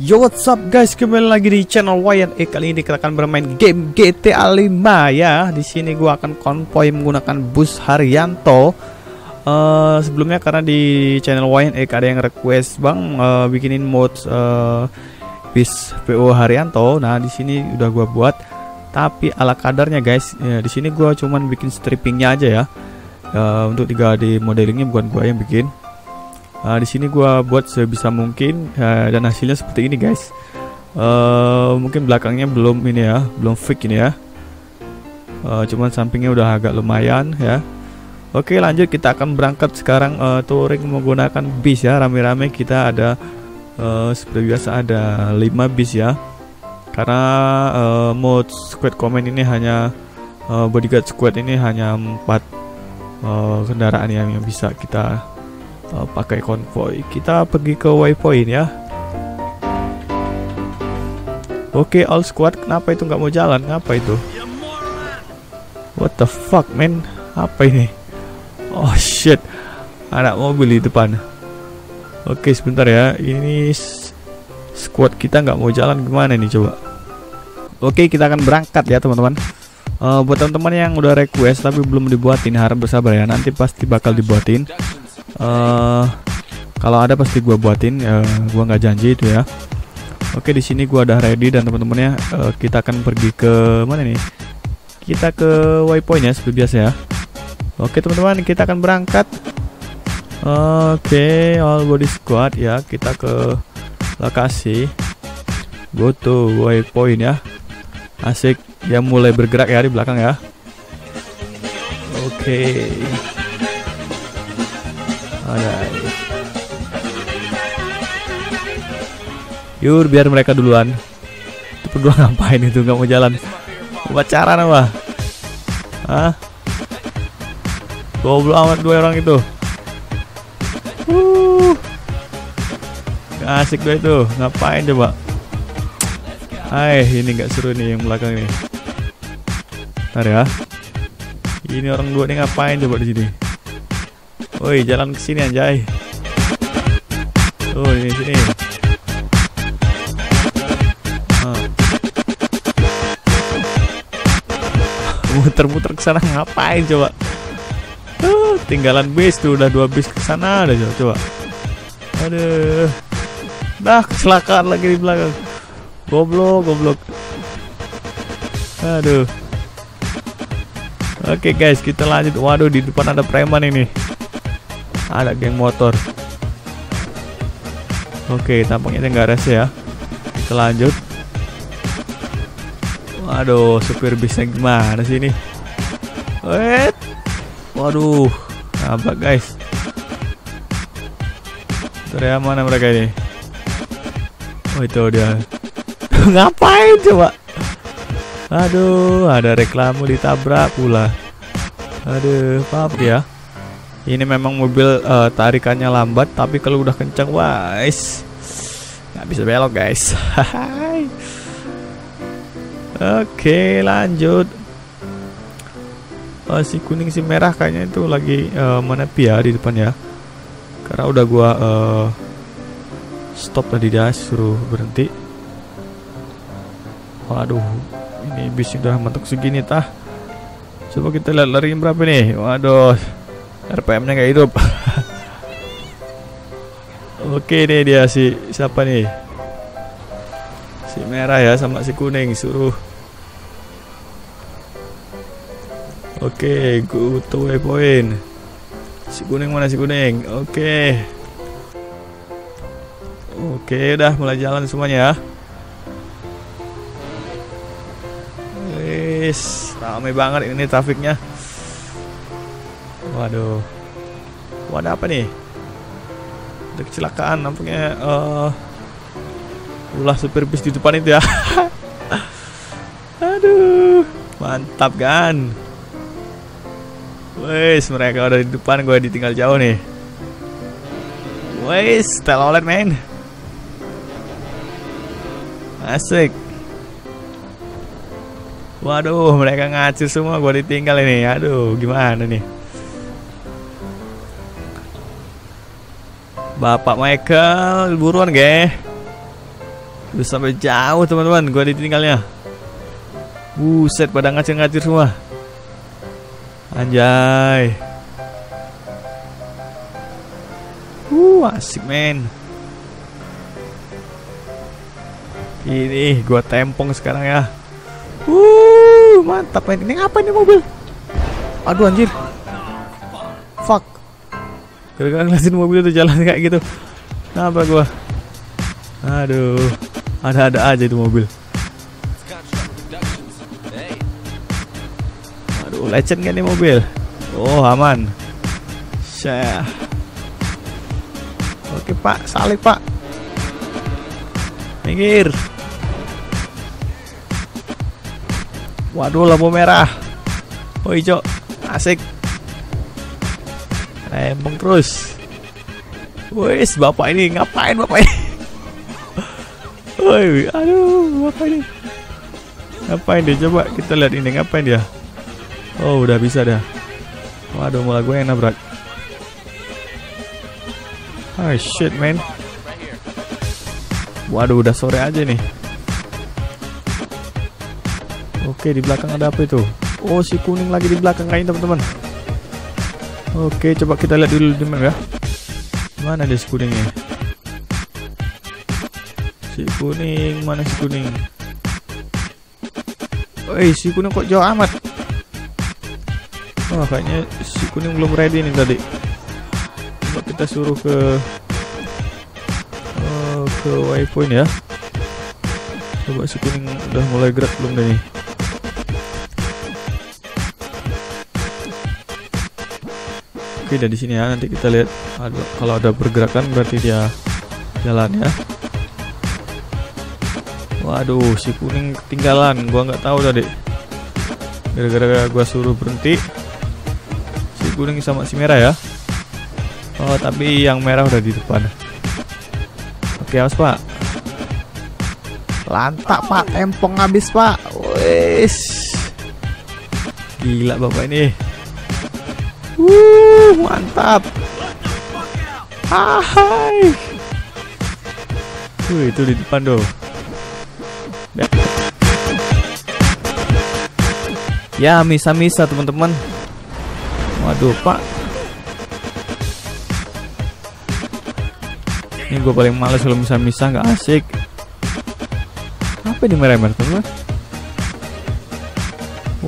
Yo what's up guys? Kembali lagi di channel YNE kali ini kita akan bermain game GTA 5 ya. Di sini gua akan konvoy menggunakan bus Haryanto. Uh, sebelumnya karena di channel YNE ada yang request bang uh, bikinin mode uh, bis PO Haryanto. Nah di sini udah gua buat. Tapi ala kadarnya guys ya, di sini gua cuman bikin strippingnya aja ya. Uh, untuk 3D modelingnya bukan gua yang bikin Uh, di sini gua buat sebisa mungkin uh, dan hasilnya seperti ini guys. Uh, mungkin belakangnya belum ini ya, belum fix ini ya. Uh, cuman sampingnya udah agak lumayan ya. Oke lanjut kita akan berangkat sekarang uh, touring menggunakan bis ya rame-rame kita ada uh, seperti biasa ada 5 bis ya. Karena uh, mode squad comment ini hanya uh, bodyguard squad ini hanya 4 uh, kendaraan yang, yang bisa kita uh, pakai konvoy. Kita pergi ke waypoint ya. Oke, okay, all squad, kenapa itu nggak mau jalan? Ngapa itu? What the fuck, man? Apa ini? Oh shit, anak mobil di depan. Oke, okay, sebentar ya. Ini squad kita nggak mau jalan gimana nih coba? Oke, okay, kita akan berangkat ya teman-teman. Uh, buat teman-teman yang udah request tapi belum dibuatin harap bersabar ya nanti pasti bakal dibuatin uh, kalau ada pasti gue buatin uh, gue nggak janji itu ya. Oke di sini gue udah ready dan teman-temannya uh, kita akan pergi ke mana nih? Kita ke waypoint ya seperti biasa ya. Oke teman-teman kita akan berangkat. Oke all body squad ya. Kita ke lokasi. Go to waypoint ya. Asik. Dia mulai bergerak ya di belakang ya. Oke. okay. Alright. Yur biar mereka duluan. Itu berdua ngapain itu nggak mau jalan? Pacaran apa? Hah? Goblok amat dua orang itu. Uh. Asik dua itu. Ngapain coba? Hai, ini nggak seru nih yang belakang ini. Ntar ya. Ini orang dua nih ngapain coba di sini? Woi, jalan ke sini anjay. Oh, ini sini. Muter-muter ke sana ngapain coba? Uh, tinggalan bis tuh udah dua bis ke sana ada coba, coba. Aduh. Dah kecelakaan lagi di belakang. Goblok, goblok. Aduh. Oke okay, guys, kita lanjut. Waduh, di depan ada preman ini ada geng motor. Oke tampaknya nggak rese ya. Kita lanjut. Waduh supir bisnya gimana sih ini? Wait. waduh nabrak guys. Ternyata mana mereka ini? Oh itu dia. Ngapain coba? Aduh ada reklamu ditabrak pula. Aduh apa ya ini memang mobil uh, tarikannya lambat tapi kalau udah kencang guys nggak bisa belok guys. Oke lanjut. Uh, si kuning si merah kayaknya itu lagi uh, menepi ya di depan ya. Karena udah gua uh, stop tadi dia suruh berhenti. Waduh ini bis udah mentok segini tah. Coba kita lihat lari berapa nih? Waduh RPM-nya nggak hidup. Oke nih dia si siapa nih? Si merah ya sama si kuning suruh. Oke, go to waypoint. Si kuning mana si kuning? Oke. Oke, udah mulai jalan semuanya ya. Ramai banget ini trafiknya. Waduh. Waduh apa nih? Ada kecelakaan nampaknya uh, ulah supir bis di depan itu ya. Aduh, mantap kan? Wes, mereka udah di depan, gue ditinggal jauh nih. Wes, telolet men. Asik. Waduh, mereka ngacir semua, gue ditinggal ini. Aduh, gimana nih? Bapak Michael buruan ge Udah sampai jauh teman-teman Gua ditinggalnya Buset pada ngacir-ngacir semua. Anjay. Uh asik men. Ini gua tempong sekarang ya. Uh mantap men. Ini apa ini mobil? Aduh anjir Gara-gara ngeliatin mobil itu jalan kayak gitu. Kenapa gua? Aduh. Ada-ada aja itu mobil. Aduh legend kan nih mobil? Oh aman. Syah. Oke pak. Salib pak. Minggir. Waduh lampu merah. Oh hijau. Asik Lempeng terus Wes bapak ini ngapain bapak ini Woi, aduh, apa ini? Ngapain dia? Coba kita lihat ini ngapain dia? Oh, udah bisa dah. Waduh, mulai gue yang nabrak. Oh shit, man. Waduh, udah sore aja nih. Oke, di belakang ada apa itu? Oh, si kuning lagi di belakang kayaknya, teman-teman. Oke, coba kita lihat dulu di mana ya. Mana dia si kuningnya? Si kuning, mana si kuning? Woi, si kuning kok jauh amat? Oh, kayaknya si kuning belum ready nih tadi. Coba kita suruh ke oh, ke waypoint ya. Coba si kuning udah mulai gerak belum nih? Oke, dari sini ya. Nanti kita lihat ada, kalau ada pergerakan berarti dia jalan ya. Waduh, si kuning ketinggalan. Gua nggak tahu tadi. Gara-gara gua suruh berhenti. Si kuning sama si merah ya. Oh, tapi yang merah udah di depan. Oke, awas, Pak. Lantak, Pak. Tempong habis, Pak. Wes. Gila Bapak ini. Wuh, mantap. Hai. Tuh, itu di depan tuh. Ya misa-misa teman-teman Waduh pak Ini gue paling males kalau misa-misa nggak asik Apa ini merah-merah teman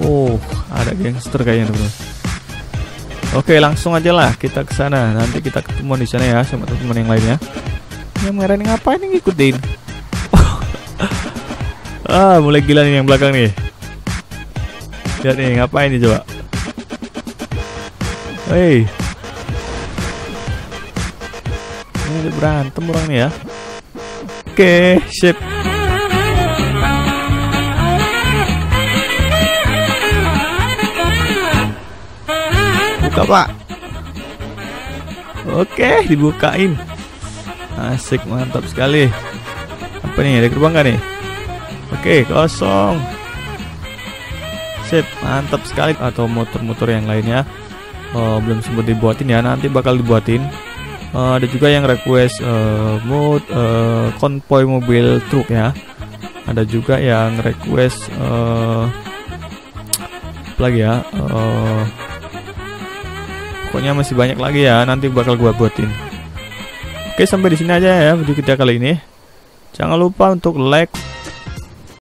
Oh ada gangster kayaknya teman Oke langsung aja lah kita ke sana Nanti kita ketemu di sana ya sama teman-teman yang lainnya Yang merah ini ngapain ngikutin Ah mulai gila nih yang belakang nih Lihat nih, ngapain nih coba? Hei. Ini berantem orang nih ya. Oke, sip. Buka, Pak. Oke, dibukain. Asik, mantap sekali. Apa nih? Ada gerbang nggak nih? Oke, kosong. Sip, mantap sekali. Atau motor-motor yang lainnya uh, belum sempat dibuatin ya, nanti bakal dibuatin. Uh, ada juga yang request uh, mode uh, konvoy mobil truk ya. Ada juga yang request uh, lagi ya. Uh, pokoknya masih banyak lagi ya. Nanti bakal gua buatin. Oke, sampai di sini aja ya video kita kali ini. Jangan lupa untuk like,